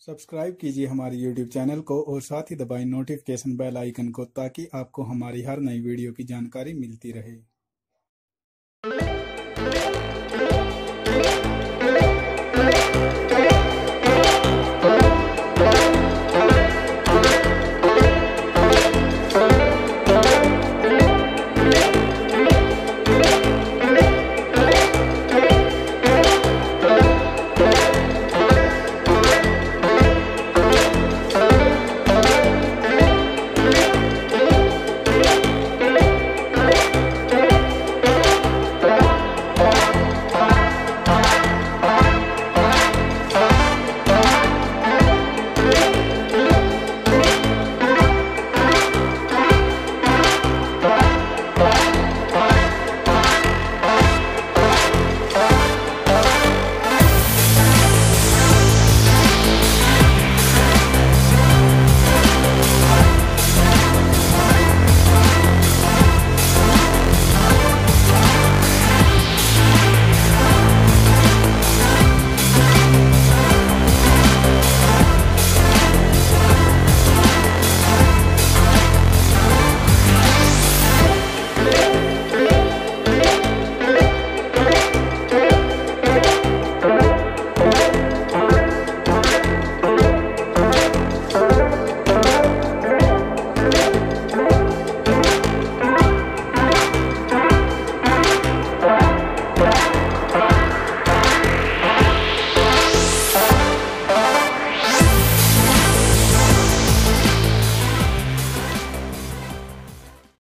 Subscribe कीजिए हमारे YouTube channel को और साथ ही दबाएँ नोटिफिकेशन बेल आइकन को ताकि आपको हमारी हर नई वीडियो की जानकारी मिलती रहे।